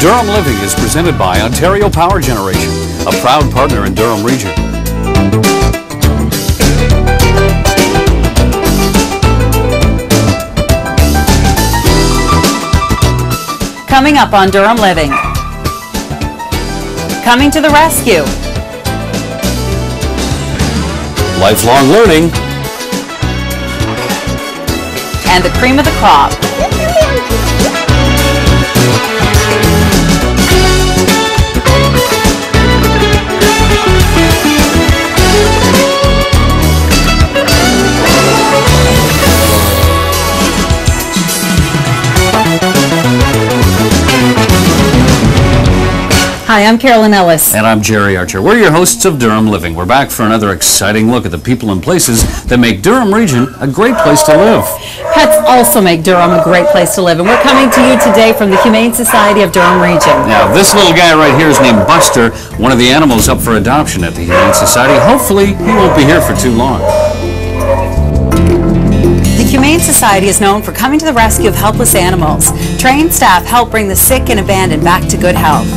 Durham Living is presented by Ontario Power Generation, a proud partner in Durham Region. Coming up on Durham Living. Coming to the rescue. Lifelong learning. And the cream of the crop. Hi, I'm Carolyn Ellis. And I'm Jerry Archer. We're your hosts of Durham Living. We're back for another exciting look at the people and places that make Durham Region a great place to live. Pets also make Durham a great place to live, and we're coming to you today from the Humane Society of Durham Region. Now, this little guy right here is named Buster, one of the animals up for adoption at the Humane Society. Hopefully, he won't be here for too long. The Humane Society is known for coming to the rescue of helpless animals. Trained staff help bring the sick and abandoned back to good health.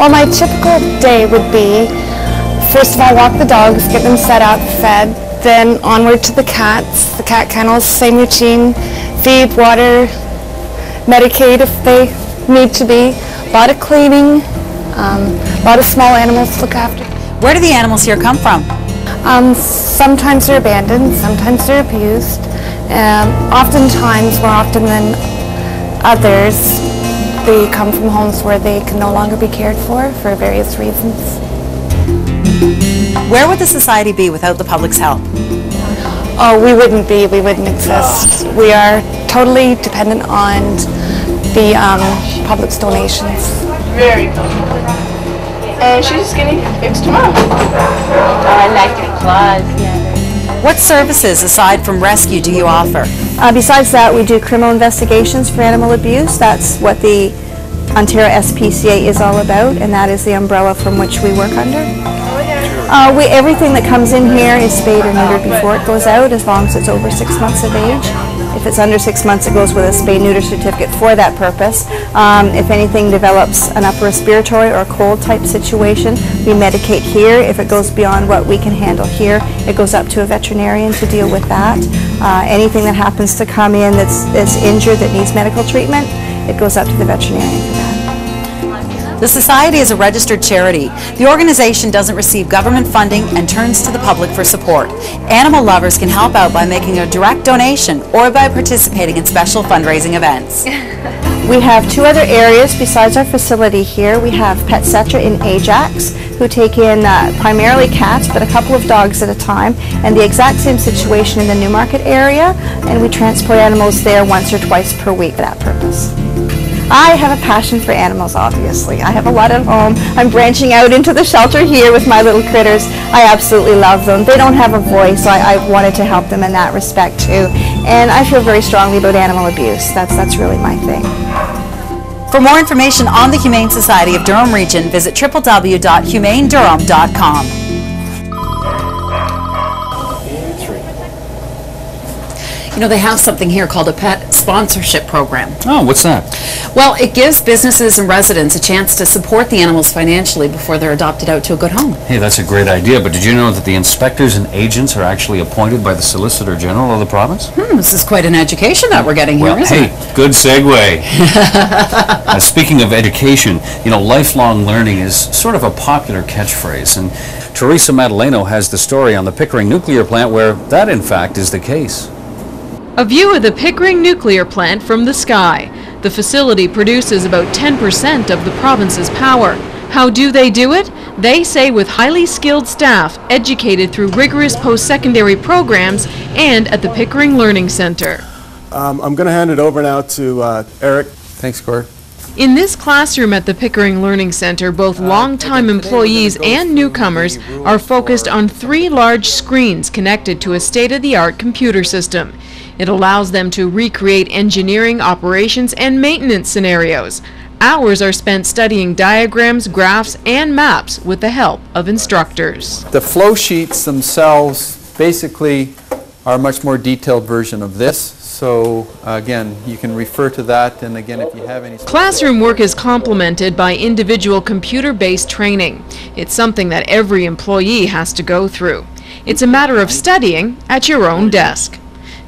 Well, my typical day would be, first of all, walk the dogs, get them set up, fed, then onward to the cats, the cat kennels, same routine, feed, water, medicate if they need to be, a lot of cleaning, um, a lot of small animals to look after. Where do the animals here come from? Um, sometimes they're abandoned, sometimes they're abused. Um, oftentimes, more often than others, they come from homes where they can no longer be cared for for various reasons. Where would the society be without the public's help? Oh, we wouldn't be, we wouldn't exist. We are totally dependent on the um, public's donations. Very comfortable. And she's getting fixed tomorrow. I like your claws, yeah. What services, aside from rescue, do you offer? Uh, besides that, we do criminal investigations for animal abuse. That's what the Ontario SPCA is all about, and that is the umbrella from which we work under. Uh, we, everything that comes in here is spayed or neutered before it goes out, as long as it's over six months of age. If it's under six months, it goes with a spay neuter certificate for that purpose. Um, if anything develops an upper respiratory or cold type situation, we medicate here. If it goes beyond what we can handle here, it goes up to a veterinarian to deal with that. Uh, anything that happens to come in that's, that's injured that needs medical treatment, it goes up to the veterinarian for that. The Society is a registered charity. The organization doesn't receive government funding and turns to the public for support. Animal lovers can help out by making a direct donation or by participating in special fundraising events. We have two other areas besides our facility here. We have Pet Cetra in Ajax, who take in uh, primarily cats, but a couple of dogs at a time, and the exact same situation in the Newmarket area, and we transport animals there once or twice per week for that purpose. I have a passion for animals, obviously. I have a lot at home. I'm branching out into the shelter here with my little critters. I absolutely love them. They don't have a voice, so I, I wanted to help them in that respect too. And I feel very strongly about animal abuse. That's, that's really my thing. For more information on the Humane Society of Durham Region, visit www.humanedurham.com. You know, they have something here called a pet sponsorship program. Oh, what's that? Well, it gives businesses and residents a chance to support the animals financially before they're adopted out to a good home. Hey, that's a great idea, but did you know that the inspectors and agents are actually appointed by the Solicitor General of the province? Hmm, this is quite an education that we're getting here, Well, isn't hey, it? good segue. Uh, speaking of education, you know, lifelong learning is sort of a popular catchphrase, and Teresa Madaleno has the story on the Pickering nuclear plant where that, in fact, is the case. A view of the Pickering nuclear plant from the sky. The facility produces about 10% of the province's power. How do they do it? They say with highly skilled staff, educated through rigorous post-secondary programs, and at the Pickering Learning Center. Um, I'm going to hand it over now to uh, Eric. Thanks, Gord. In this classroom at the Pickering Learning Center, both uh, longtime employees and newcomers are focused on three large screens connected to a state-of-the-art computer system. It allows them to recreate engineering, operations, and maintenance scenarios. Hours are spent studying diagrams, graphs, and maps with the help of instructors. The flow sheets themselves basically are a much more detailed version of this. So again, you can refer to that, and again, if you have any... Classroom work is complemented by individual computer-based training. It's something that every employee has to go through. It's a matter of studying at your own desk.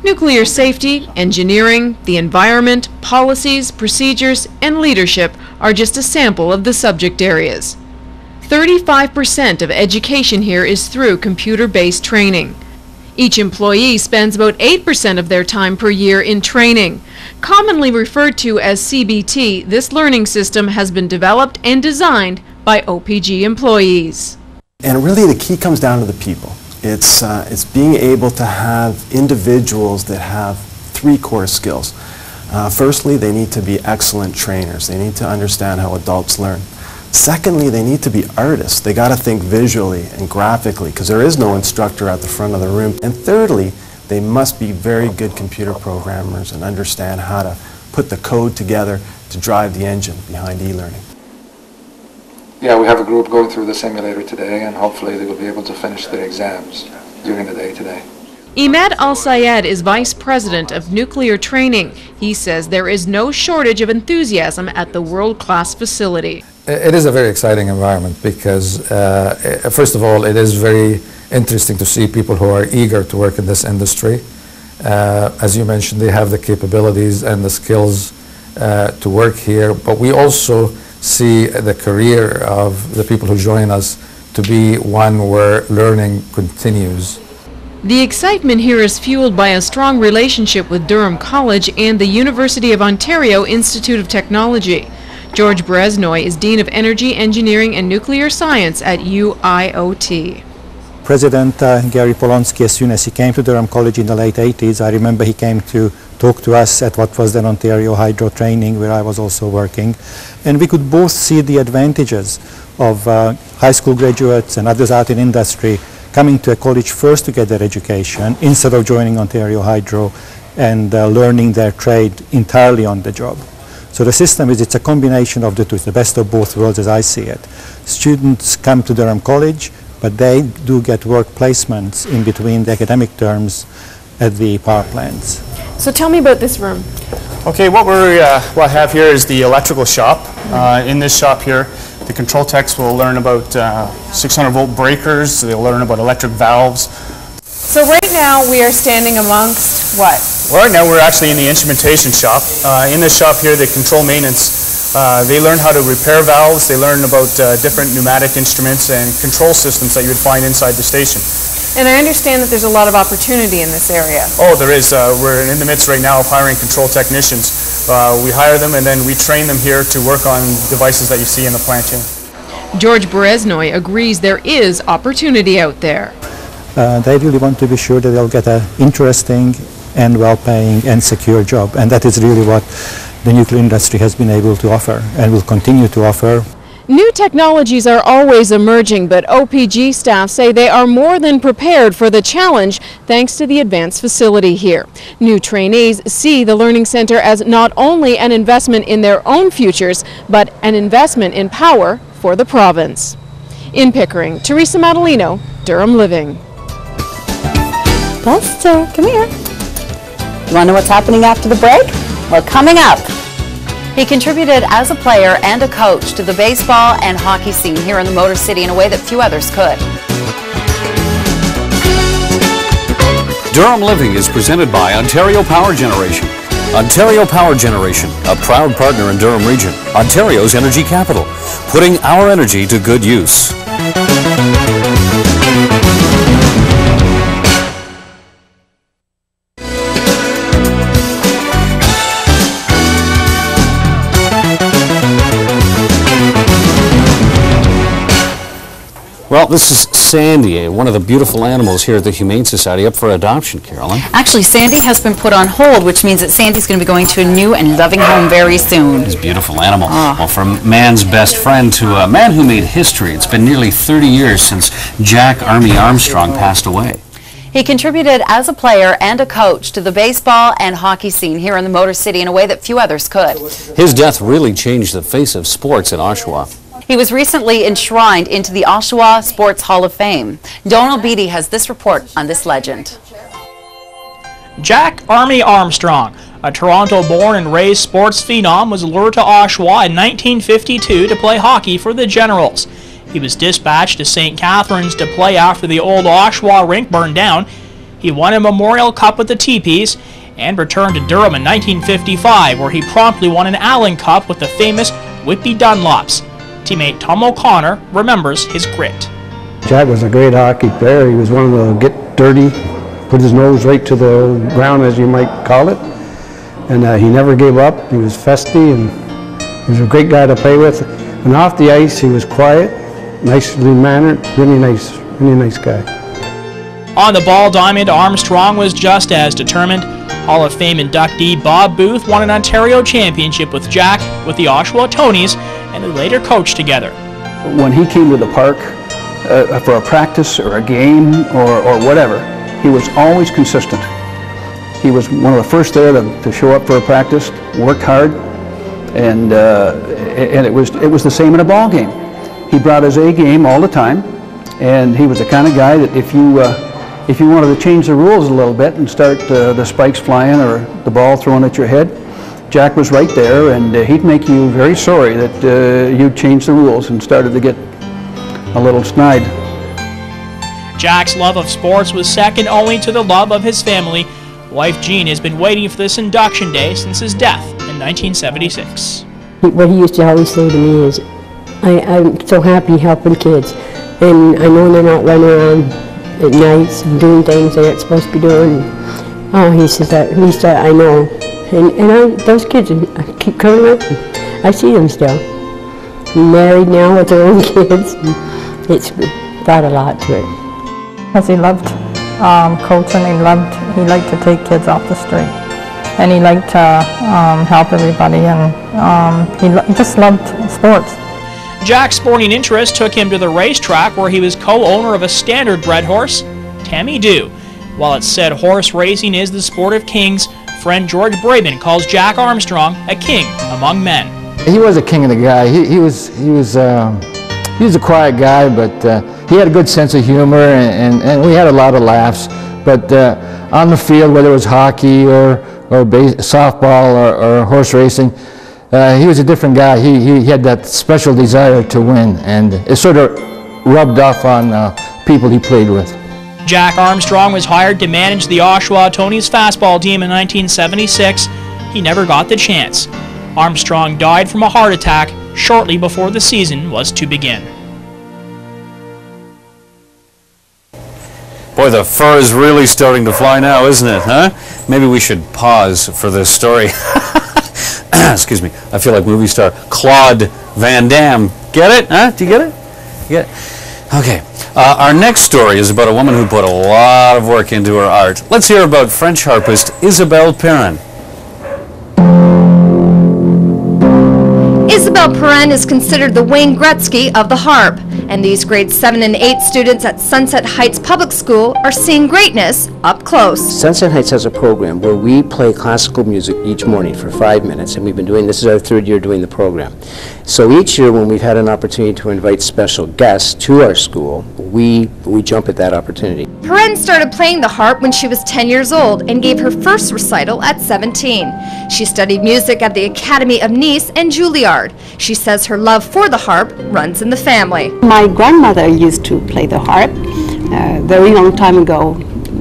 Nuclear safety, engineering, the environment, policies, procedures, and leadership are just a sample of the subject areas. 35% of education here is through computer-based training. Each employee spends about 8% of their time per year in training. Commonly referred to as CBT, this learning system has been developed and designed by OPG employees. And really the key comes down to the people. It's, uh, it's being able to have individuals that have three core skills. Uh, firstly, they need to be excellent trainers. They need to understand how adults learn. Secondly, they need to be artists. They got to think visually and graphically because there is no instructor at the front of the room. And thirdly, they must be very good computer programmers and understand how to put the code together to drive the engine behind e-learning. Yeah, we have a group going through the simulator today and hopefully they will be able to finish their exams during the day today. Imad Al Sayed is Vice President of Nuclear Training. He says there is no shortage of enthusiasm at the world-class facility. It is a very exciting environment because, uh, first of all, it is very interesting to see people who are eager to work in this industry. Uh, as you mentioned, they have the capabilities and the skills uh, to work here, but we also see the career of the people who join us to be one where learning continues. The excitement here is fueled by a strong relationship with Durham College and the University of Ontario Institute of Technology. George Bereznai is Dean of Energy, Engineering and Nuclear Science at UOIT. President uh, Gary Polonsky, as soon as he came to Durham College in the late 80s, I remember he came to talk to us at what was then Ontario Hydro Training, where I was also working. And we could both see the advantages of uh, high school graduates and others out in industry coming to a college first to get their education instead of joining Ontario Hydro and uh, learning their trade entirely on the job. So the system is, it's a combination of the two, it's the best of both worlds as I see it. Students come to Durham College, but they do get work placements in between the academic terms at the power plants. So tell me about this room. Okay, what we uh, what I have here is the electrical shop. Uh, in this shop here, the control techs will learn about uh, 600 volt breakers. They'll learn about electric valves. So right now we are standing amongst what? Well, Right now we're actually in the instrumentation shop. Uh, in this shop here, the control maintenance, uh, they learn how to repair valves. They learn about uh, different pneumatic instruments and control systems that you would find inside the station. And I understand that there's a lot of opportunity in this area. Oh, there is. Uh, we're in the midst right now of hiring control technicians. Uh, we hire them and then we train them here to work on devices that you see in the plant here. George Bereznai agrees there is opportunity out there. Uh, they really want to be sure that they'll get an interesting and well-paying and secure job. And that is really what the nuclear industry has been able to offer and will continue to offer. New technologies are always emerging, but OPG staff say they are more than prepared for the challenge thanks to the advanced facility here. New trainees see the Learning Center as not only an investment in their own futures, but an investment in power for the province. In Pickering, Teresa Madalino, Durham Living. Buster, come here. You want to know what's happening after the break? Well, coming up. He contributed as a player and a coach to the baseball and hockey scene here in the Motor City in a way that few others could. Durham Living is presented by Ontario Power Generation. Ontario Power Generation, a proud partner in Durham Region, Ontario's energy capital, putting our energy to good use. Well, this is Sandy, one of the beautiful animals here at the Humane Society, up for adoption, Carolyn. Actually, Sandy has been put on hold, which means that Sandy's going to be going to a new and loving home very soon. This beautiful animal. Ah. Well, from man's best friend to a man who made history, it's been nearly 30 years since Jack Army Armstrong passed away. He contributed as a player and a coach to the baseball and hockey scene here in the Motor City in a way that few others could. His death really changed the face of sports in Oshawa. He was recently enshrined into the Oshawa Sports Hall of Fame. Donald Beatty has this report on this legend. Jack Army Armstrong, a Toronto born and raised sports phenom, was lured to Oshawa in 1952 to play hockey for the Generals. He was dispatched to St. Catharines to play after the old Oshawa rink burned down. He won a Memorial Cup with the Teepees and returned to Durham in 1955, where he promptly won an Allen Cup with the famous Whitby Dunlops. Teammate Tom O'Connor remembers his grit. Jack was a great hockey player. He was one of the get dirty, put his nose right to the ground, as you might call it. And uh, he never gave up. He was festy and he was a great guy to play with. And off the ice, he was quiet, nicely mannered, really nice, really nice guy. On the ball diamond, Armstrong was just as determined. Hall of Fame inductee Bob Booth won an Ontario championship with Jack with the Oshawa Tonys, and they later coached together. When he came to the park uh, for a practice or a game or, or whatever, he was always consistent. He was one of the first there to, to show up for a practice, worked hard, and, uh, and it, was, it was the same in a ball game. He brought his A game all the time, and he was the kind of guy that if you, uh, if you wanted to change the rules a little bit and start uh, the spikes flying or the ball thrown at your head, Jack was right there, and uh, he'd make you very sorry that uh, you'd changed the rules and started to get a little snide. Jack's love of sports was second only to the love of his family. Wife Jean has been waiting for this induction day since his death in 1976. What he used to always say to me is, I, I'm so happy helping kids, and I know they're not running around at nights and doing things they aren't supposed to be doing. Oh, he says that, at least I, I know. And, and I, those kids, I keep coming up, I see them still. Married now with their own kids. It's brought a lot to it. Because he loved um, coaching, he loved, he liked to take kids off the street. And he liked to um, help everybody, and um, he, lo he just loved sports. Jack's sporting interest took him to the racetrack where he was co-owner of a standard bred horse, Tammy Dew. While it's said horse racing is the sport of kings, friend George Braben calls Jack Armstrong a king among men. He was a king of the guy. He, he was he was um, he was a quiet guy, but uh, he had a good sense of humor, and, and, and we had a lot of laughs. But uh, on the field, whether it was hockey or or base, softball or, or horse racing, uh, he was a different guy. He, he had that special desire to win, and it sort of rubbed off on uh, people he played with. Jack Armstrong was hired to manage the Oshawa Tonys fastball team in 1976. He never got the chance. Armstrong died from a heart attack shortly before the season was to begin. Boy, the fur is really starting to fly now, isn't it, huh? Maybe we should pause for this story. Excuse me. I feel like movie star Claude Van Damme. Get it? Huh? Do you get it? Get it? Okay. Uh, our next story is about a woman who put a lot of work into her art. Let's hear about French harpist Isabelle Perrin. Isabelle Perrin is considered the Wayne Gretzky of the harp, and these grades 7 and 8 students at Sunset Heights Public School are seeing greatness up close. Sunset Heights has a program where we play classical music each morning for five minutes, and we've been doing, this is our third year doing the program. So each year when we've had an opportunity to invite special guests to our school, we, we jump at that opportunity. Perrin started playing the harp when she was 10 years old and gave her first recital at 17. She studied music at the Academy of Nice and Juilliard. She says her love for the harp runs in the family. My grandmother used to play the harp a uh, very long time ago,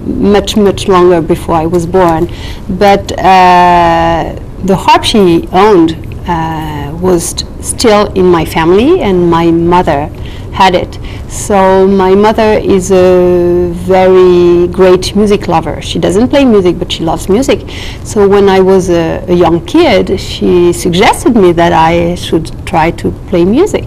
much, much longer before I was born. But uh, the harp she owned uh, was still in my family, and my mother had it. So my mother is a very great music lover. She doesn't play music, but she loves music. So when I was a, a young kid, she suggested me that I should try to play music.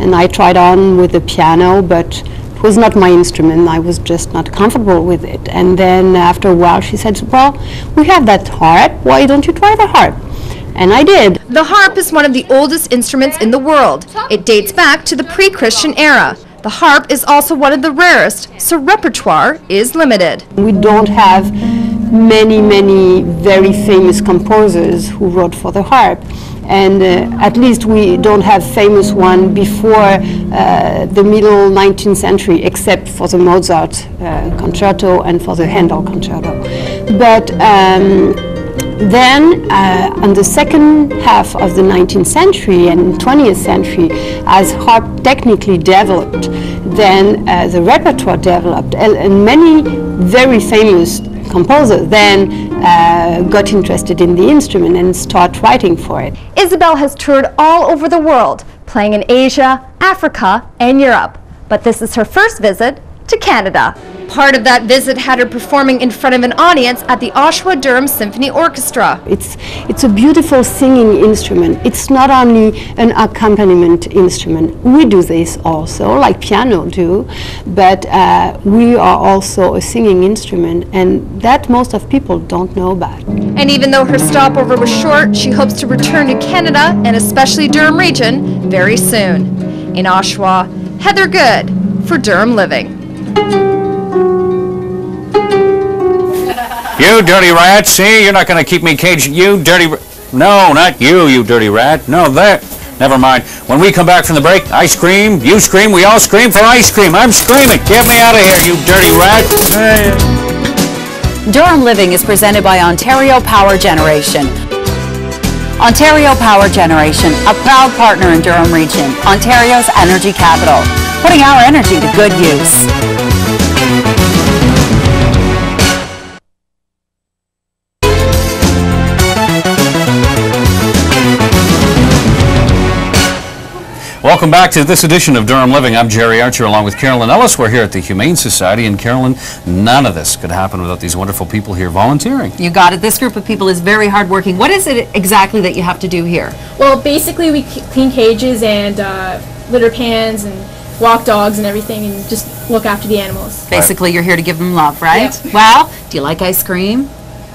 And I tried on with the piano, but it was not my instrument. I was just not comfortable with it. And then after a while, she said, well, we have that harp. Why don't you try the harp? And I did. The harp is one of the oldest instruments in the world. It dates back to the pre-Christian era. The harp is also one of the rarest, so repertoire is limited. We don't have many, many very famous composers who wrote for the harp. And uh, at least we don't have famous one before uh, the middle 19th century, except for the Mozart uh, concerto and for the Handel concerto. But um, then, uh, on the second half of the 19th century and 20th century, as harp technically developed, then uh, the repertoire developed, and, many very famous composers then uh, got interested in the instrument and start writing for it. Isabel has toured all over the world, playing in Asia, Africa, and Europe. But this is her first visit to Canada. Part of that visit had her performing in front of an audience at the Oshawa Durham Symphony Orchestra. It's, it's a beautiful singing instrument. It's not only an accompaniment instrument. We do this also, like piano do, but uh, we are also a singing instrument, and that most of people don't know about. And even though her stopover was short, she hopes to return to Canada and especially Durham region very soon. In Oshawa, Heather Good for Durham Living. You dirty rat, see? You're not going to keep me caged. You dirty No, not you, you dirty rat. No, that. Never mind. When we come back from the break, I scream, you scream, we all scream for ice cream. I'm screaming. Get me out of here, you dirty rat. Durham Living is presented by Ontario Power Generation. Ontario Power Generation, a proud partner in Durham Region, Ontario's energy capital, putting our energy to good use. Welcome back to this edition of Durham Living. I'm Jerry Archer along with Carolyn Ellis. We're here at the Humane Society, and Carolyn, none of this could happen without these wonderful people here volunteering. You got it. This group of people is very hardworking. What is it exactly that you have to do here? Well, basically, we clean cages and uh, litter pans and walk dogs and everything, and just look after the animals. Basically, you're here to give them love, right? Well, do you like ice cream?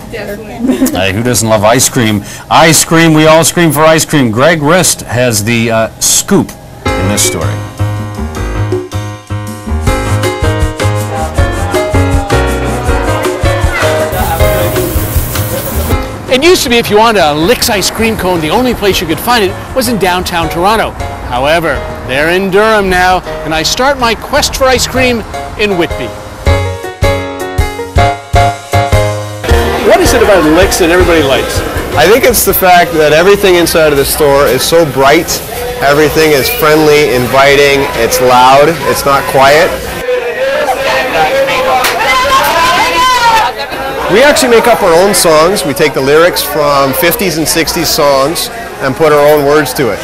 Hey, who doesn't love ice cream? Ice cream, we all scream for ice cream. Greg Rist has the uh, scoop in this story. It used to be if you wanted a Licks ice cream cone, the only place you could find it was in downtown Toronto. However, they're in Durham now, and I start my quest for ice cream in Whitby. What is it about Licks that everybody likes? I think it's the fact that everything inside of the store is so bright. Everything is friendly, inviting, it's loud, it's not quiet. We actually make up our own songs. We take the lyrics from 50s and 60s songs and put our own words to it.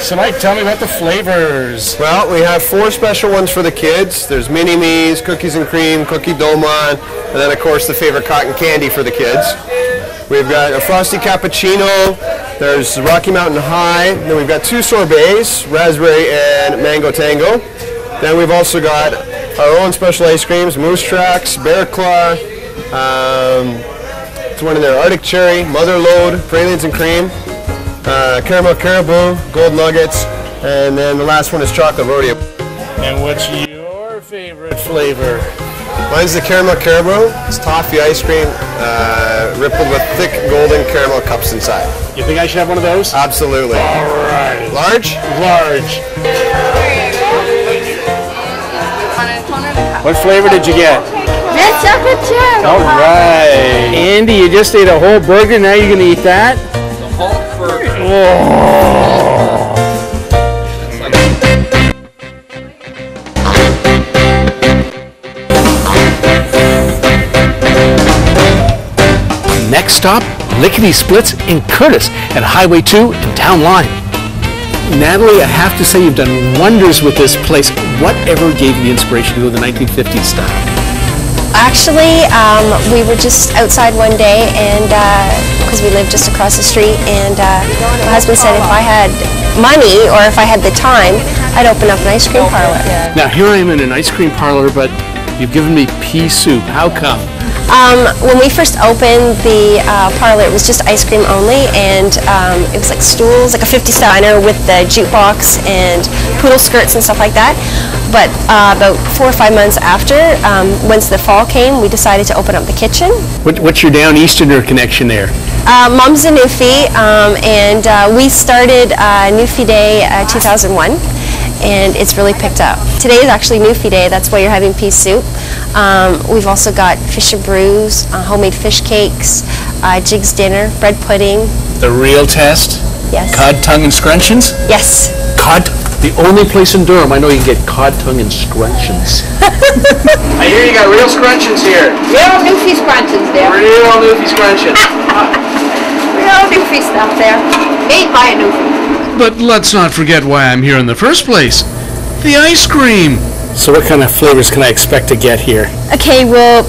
So Mike, tell me about the flavors. Well, we have four special ones for the kids. There's mini me's, cookies and cream, cookie domon, and then of course the favorite cotton candy for the kids. We've got a frosty cappuccino. There's Rocky Mountain High. Then we've got two sorbets, raspberry and mango tango. Then we've also got our own special ice creams, Moose Tracks, Bear Claw. Um, there's one in there, Arctic Cherry, Mother Load, Pralines and Cream uh, caramel caribou, gold nuggets, and then the last one is chocolate rodeo. And what's your favorite flavor? Mine's the caramel caribou. It's toffee ice cream, uh, rippled with thick golden caramel cups inside. You think I should have one of those? Absolutely. All right. Large? Large. What flavor did you get? Red chocolate chip. All right. Andy, you just ate a whole burger. Now you're going to eat that? The Hulk burger. Oh. Next stop, Lickety Splits in Courtice at Highway 2 and Town Line. Natalie, I have to say you've done wonders with this place. Whatever gave you the inspiration to go the 1950s style? Actually, um, we were just outside one day, and because we lived just across the street, and uh, my husband said if I had money or if I had the time, I'd open up an ice cream parlor. Now here I am in an ice cream parlor, but you've given me pea soup. How come? Um, when we first opened the uh, parlor, it was just ice cream only, and um, it was like stools, like a 50 diner with the jukebox and poodle skirts and stuff like that. But uh, about four or five months after, um, once the fall came, we decided to open up the kitchen. What, what's your down Easterner connection there? Uh, Mom's a Newfie, um, and uh, we started uh, Newfie Day uh, 2001. and it's really picked up. Today is actually Newfie Day, that's why you're having pea soup. Um, we've also got fish and brewis, uh, homemade fish cakes, uh, Jiggs dinner, bread pudding. The real test? Yes. Cod tongue and scrunchions? Yes. Cod, the only place in Durham I know you can get cod tongue and scrunchions. I hear you got real scrunchions here. Real Newfie scrunchions there. Real Newfie scrunchions. Real Newfie stuff there. Made by a Newfie. But let's not forget why I'm here in the first place. The ice cream. So what kind of flavors can I expect to get here? Okay, well,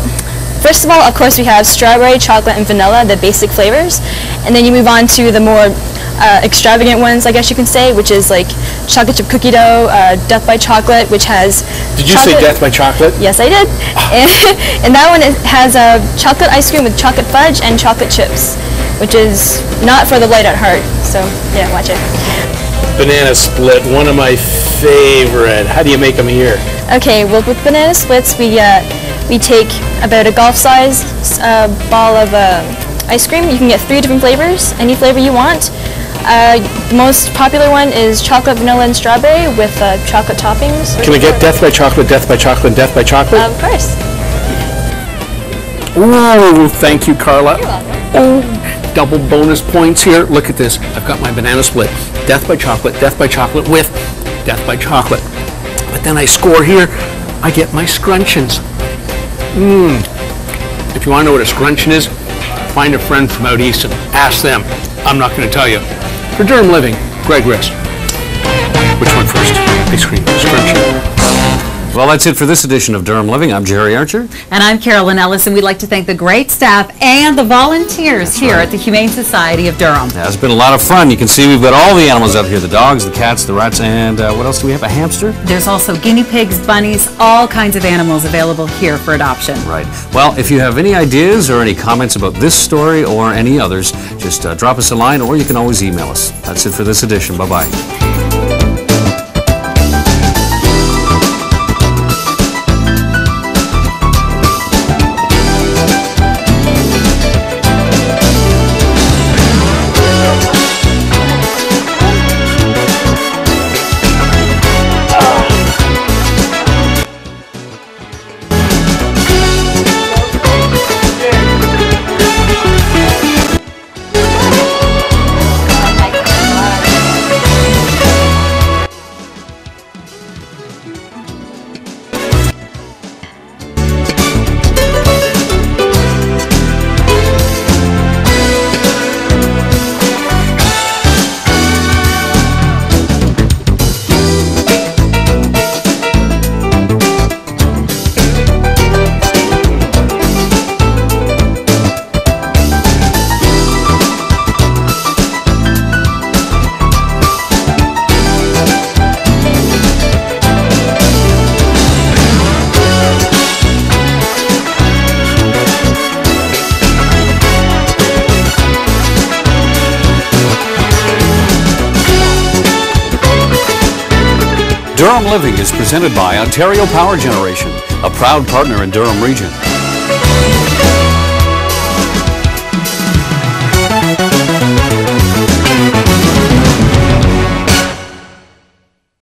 first of all, of course, we have strawberry, chocolate, and vanilla, the basic flavors. And then you move on to the more uh, extravagant ones, I guess you can say, which is like chocolate chip cookie dough, uh, Death by Chocolate, which has. Did you say death by chocolate? Yes, I did. and, and that one has a chocolate ice cream with chocolate fudge and chocolate chips, which is not for the light at heart. So yeah, watch it. Banana split, one of my favorite. How do you make them here? Okay, well with banana splits, we uh, we take about a golf-size uh, ball of uh, ice cream. You can get three different flavors, any flavor you want. Uh, the most popular one is chocolate, vanilla, and strawberry with uh, chocolate toppings. Can I get death by chocolate, death by chocolate, and death by chocolate? Of course. Ooh, thank you, Carla. Oh, double bonus points here. Look at this. I've got my banana split. Death by chocolate, death by chocolate with death by chocolate. Then I score here. I get my scrunchions. Mmm. If you want to know what a scrunchion is, find a friend from out east and ask them. I'm not going to tell you. For Durham Living, Greg Rist. Which one first? Ice cream, scrunchion. Well, that's it for this edition of Durham Living. I'm Jerry Archer. And I'm Carolyn Ellis, and we'd like to thank the great staff and the volunteers here at the Humane Society of Durham. Yeah, it's been a lot of fun. You can see we've got all the animals out here the dogs, the cats, the rats, and uh, what else do we have? A hamster? There's also guinea pigs, bunnies, all kinds of animals available here for adoption. Right. Well, if you have any ideas or any comments about this story or any others, just uh, drop us a line or you can always email us. That's it for this edition. Bye bye Durham Living is presented by Ontario Power Generation, a proud partner in Durham Region.